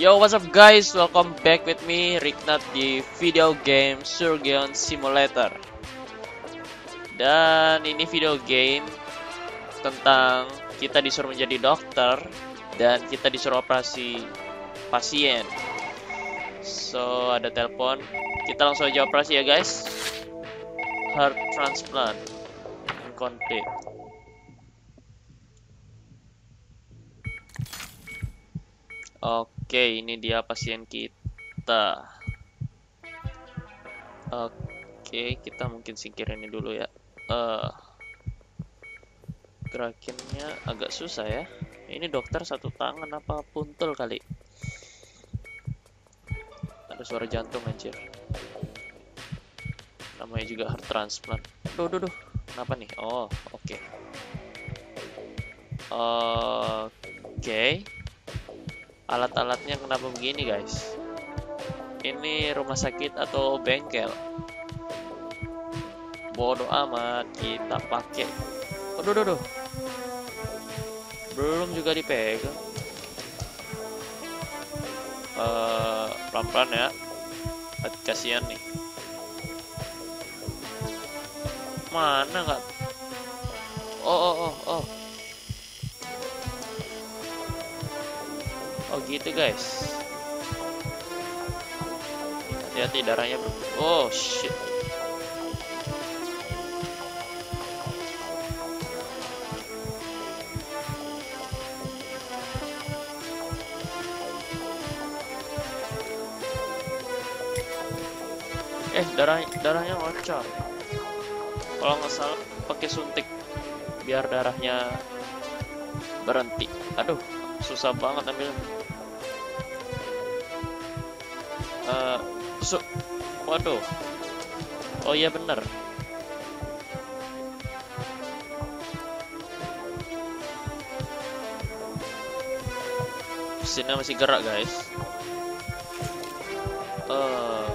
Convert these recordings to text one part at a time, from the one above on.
Yo, what's up guys? Welcome back with me, Ricknat di video game Surgeon Simulator. Dan ini video game tentang kita disuruh menjadi dokter dan kita disuruh operasi pasien. So, ada telepon. Kita langsung aja operasi ya guys. Heart transplant. Incomplete. Oke, ini dia pasien kita. Oke, kita mungkin singkirin ini dulu ya. Eh, gerakinnya agak susah ya. Ini dokter satu tangan apa puntel kali? Ada suara jantung anjir. Namanya juga heart transplant. Duh, duh, duh. Kenapa nih? Oh, oke. Oke. Alat-alatnya kenapa begini, guys? Ini rumah sakit atau bengkel? Bodoh amat, kita pakai. Aduh, aduh, aduh. Belum juga dipegang. Eh, pelan-pelan ya. Kasihan nih. Mana nggak? Oh, oh, oh, oh. Oh gitu guys. Hati-hati darahnya ber Oh shit. Eh darah darahnya ngocor. Kalau nggak salah pakai suntik biar darahnya berhenti. Aduh, susah banget ambil. Uh, waduh. Oh iya bener. Mesinnya masih gerak guys. Uh,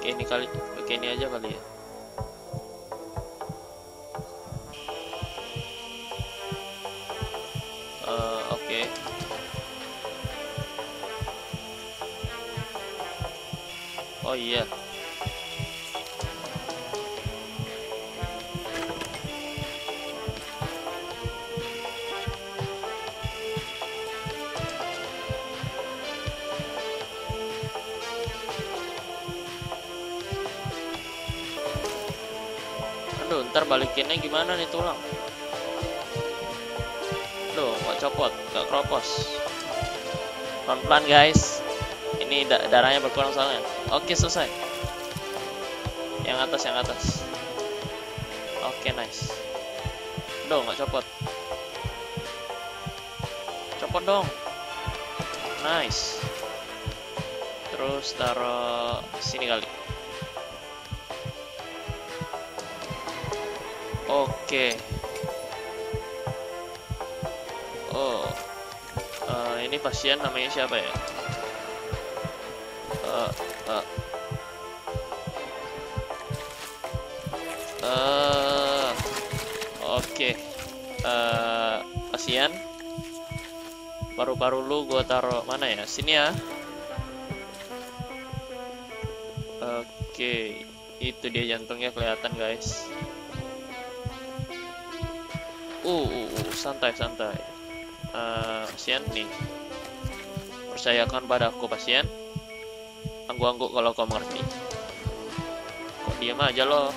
Oke ini kali, oke ini aja kali ya. Oh iya. Aduh, ntar balikinnya gimana nih tulang? Aduh, nggak copot, nggak kropos. Pelan-pelan guys. Ini da darahnya berkurang soalnya. Oke, selesai. Yang atas, yang atas. Oke, nice. Aduh, nggak copot. Copot dong. Nice. Terus taruh sini kali. Oke. Oh. Eh, ini pasien namanya siapa ya? Eh, eh. Eh, Oke. Pasien. Paru-paru lu gua taruh mana ya? Sini ya. Oke. Itu dia jantungnya kelihatan, guys. Uh, uh, uh, santai santai. Uh, pasien nih. Percayakan padaku pasien. Angguk-angguk kalau kau mengerti. Kok diam aja lo?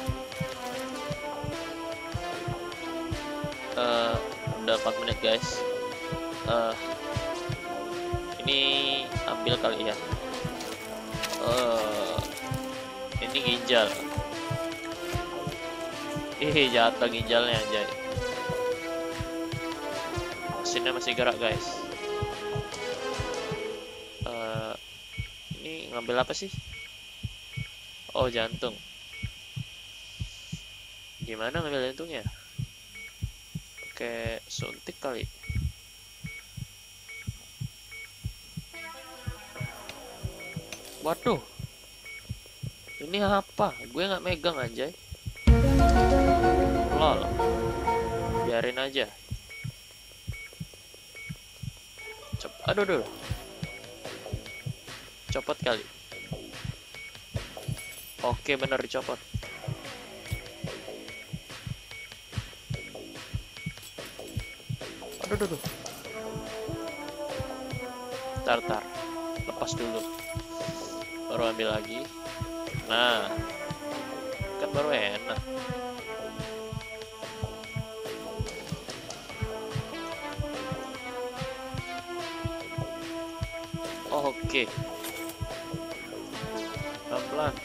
Uh, udah 4 menit guys. Uh, ini ambil kali ya. Uh, ini ginjal. Ih, jatuh ginjalnya anjay mesinnya masih gerak guys ngambil apa sih? Oh jantung. Gimana ngambil jantungnya? Pakai suntik kali. Waduh. Ini apa? Gue nggak megang anjay. Lol. Biarin aja. Cop aduh aduh copot kali. Oke bener dicopot. Aduh aduh, aduh. tar tar lepas dulu. Baru ambil lagi. Nah. Kan baru enak. Oke. okay. Pelan-pelan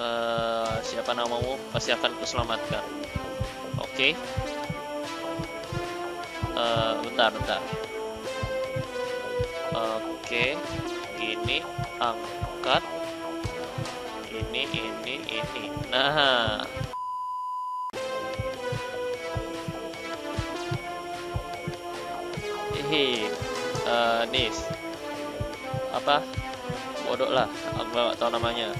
uh, siapa namamu? Pasti akan kuselamatkan. Oke. Okay. uh, bentar bentar. Oke. Okay. gini angkat. Ini ini ini. Nah. Hihi uh, nis apa? Bodoh lah aku gak tahu namanya.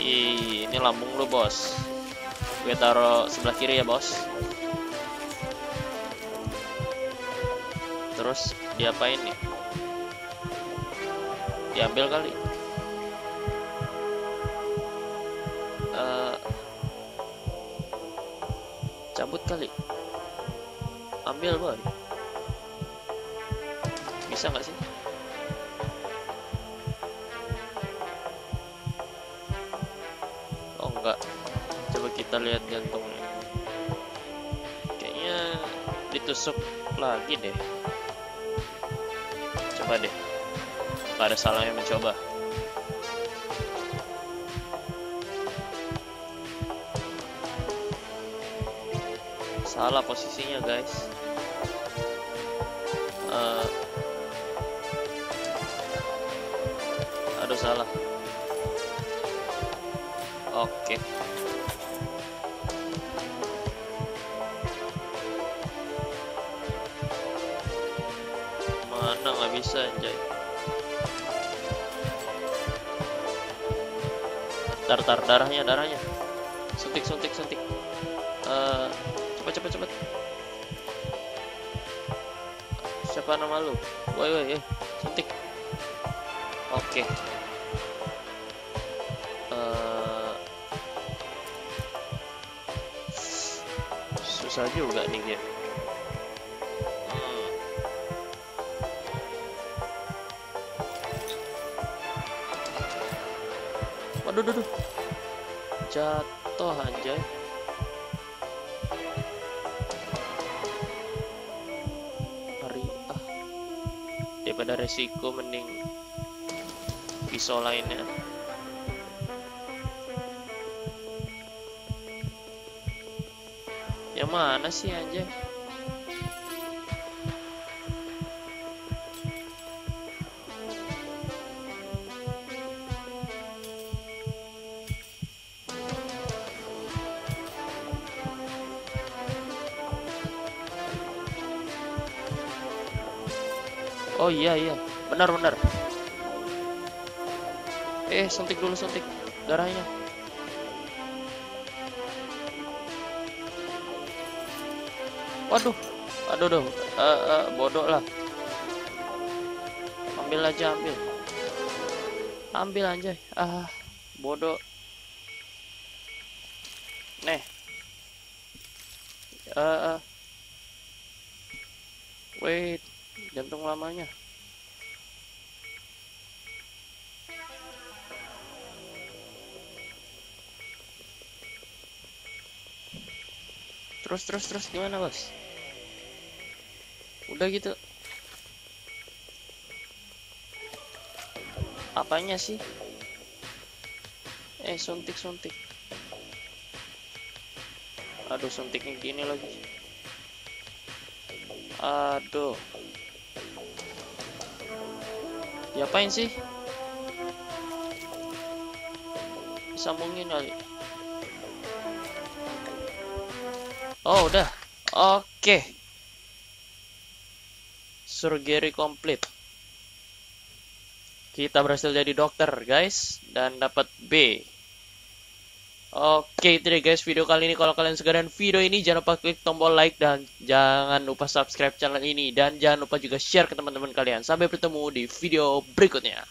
Ini lambung lu bos. Gue taruh sebelah kiri ya bos. Terus diapain nih? Diambil kali cabut kali. Ambil boy bisa nggak sih? Oh enggak coba kita lihat jantungnya. Kayaknya ditusuk lagi deh. Coba deh. Gak ada salahnya mencoba salah posisinya guys. Uh, aduh salah. Oke. Okay. mana nggak bisa anjay? Tar tar darahnya darahnya. Suntik suntik suntik. Uh, cepet cepet cepet siapa nama lu woi woi eh suntik oke okay. uh, susah juga nih game hmm. waduh duh, duh. jatuh anjay daripada resiko mending pisau lainnya. Yang mana sih anjay Oh iya iya, benar benar. Eh, suntik dulu suntik darahnya. Waduh, aduh aduh, uh, uh, bodoh lah. Ambil aja ambil. Ambil anjay. Ah, bodoh. Nih. Uh, uh. Wait jantung lamanya. Terus terus terus gimana bos? Udah gitu. Apanya sih? Eh suntik suntik. Aduh suntiknya gini lagi. Aduh Diapain sih? Sambungin kali. Oh, udah. Oke. Okay. Surgery complete. kita berhasil jadi dokter, guys, dan dapat B. Oke, itu deh guys video kali ini. Kalau kalian suka dengan video ini, jangan lupa klik tombol like dan jangan lupa subscribe channel ini dan jangan lupa juga share ke teman-teman kalian. Sampai bertemu di video berikutnya.